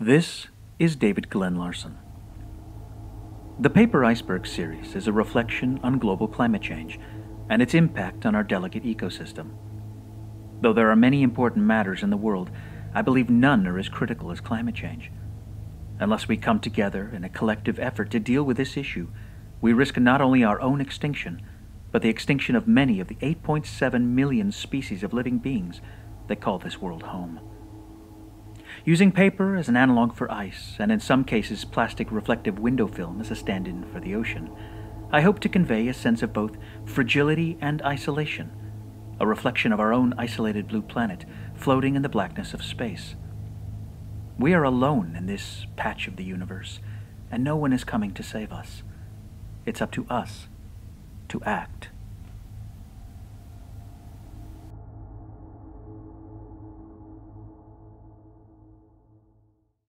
This is David Glen Larson. The Paper Iceberg series is a reflection on global climate change and its impact on our delicate ecosystem. Though there are many important matters in the world, I believe none are as critical as climate change. Unless we come together in a collective effort to deal with this issue, we risk not only our own extinction, but the extinction of many of the 8.7 million species of living beings that call this world home. Using paper as an analog for ice, and in some cases plastic reflective window film as a stand in for the ocean, I hope to convey a sense of both fragility and isolation, a reflection of our own isolated blue planet floating in the blackness of space. We are alone in this patch of the universe, and no one is coming to save us. It's up to us to act.